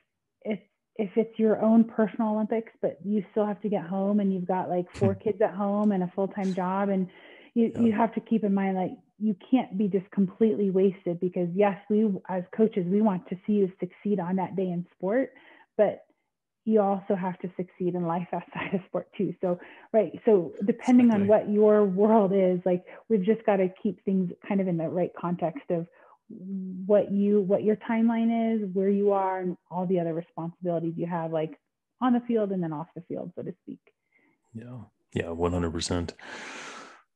if if it's your own personal olympics but you still have to get home and you've got like four *laughs* kids at home and a full-time job and you, you have to keep in mind like you can't be just completely wasted because yes we as coaches we want to see you succeed on that day in sport but you also have to succeed in life *laughs* outside of sport too. So, right. So, depending exactly. on what your world is, like we've just got to keep things kind of in the right context of what you, what your timeline is, where you are, and all the other responsibilities you have, like on the field and then off the field, so to speak. Yeah. Yeah. 100%.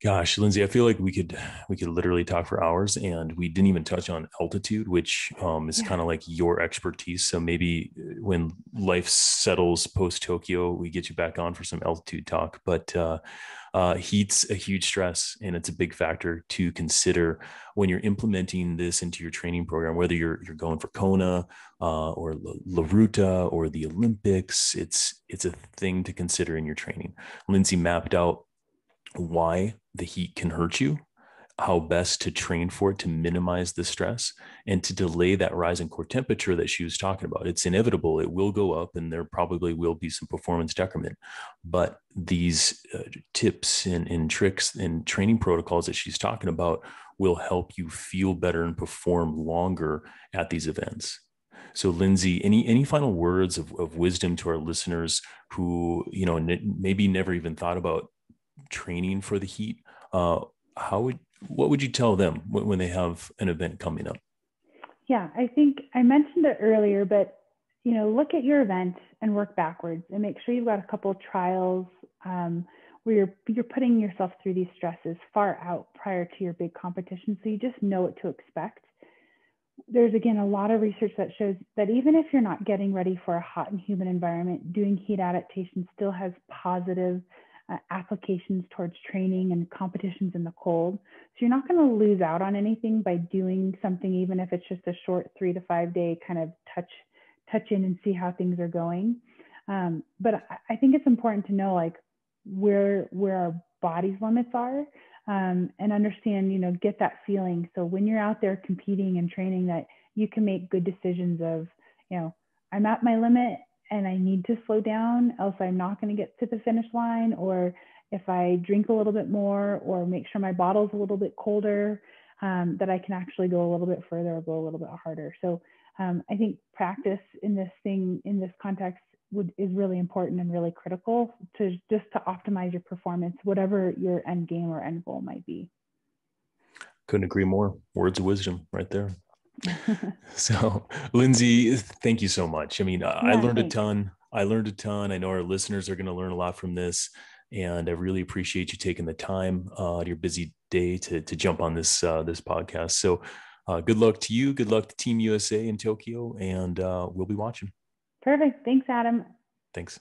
Gosh, Lindsay, I feel like we could we could literally talk for hours, and we didn't even touch on altitude, which um, is yeah. kind of like your expertise. So maybe uh, when life settles post Tokyo, we get you back on for some altitude talk. But uh, uh, heat's a huge stress, and it's a big factor to consider when you're implementing this into your training program. Whether you're you're going for Kona uh, or La Ruta or the Olympics, it's it's a thing to consider in your training. Lindsay mapped out why the heat can hurt you, how best to train for it to minimize the stress and to delay that rise in core temperature that she was talking about. It's inevitable, it will go up, and there probably will be some performance decrement. But these uh, tips and, and tricks and training protocols that she's talking about will help you feel better and perform longer at these events. So, Lindsay, any any final words of, of wisdom to our listeners who you know n- maybe never even thought about training for the heat, uh, how would what would you tell them when they have an event coming up? Yeah, I think I mentioned it earlier, but you know, look at your event and work backwards, and make sure you've got a couple trials um, where you're you're putting yourself through these stresses far out prior to your big competition, so you just know what to expect. There's again a lot of research that shows that even if you're not getting ready for a hot and humid environment, doing heat adaptation still has positive uh, applications towards training and competitions in the cold. So you're not going to lose out on anything by doing something, even if it's just a short three to five day kind of touch touch in and see how things are going. Um, but I, I think it's important to know like where where our body's limits are um, and understand, you know, get that feeling. So when you're out there competing and training, that you can make good decisions of, you know, I'm at my limit and I need to slow down, else I'm not going to get to the finish line. Or if I drink a little bit more or make sure my bottle's a little bit colder, um, that I can actually go a little bit further or go a little bit harder. So um, I think practice in this thing, in this context, would, is really important and really critical to just to optimize your performance, whatever your end game or end goal might be. Couldn't agree more. Words of wisdom right there. *laughs* so, Lindsay, thank you so much. I mean, yeah, I learned thanks. a ton. I learned a ton. I know our listeners are going to learn a lot from this, and I really appreciate you taking the time uh, your busy day to to jump on this uh, this podcast. So, uh, good luck to you. Good luck to Team USA in Tokyo, and uh, we'll be watching. Perfect. Thanks, Adam. Thanks.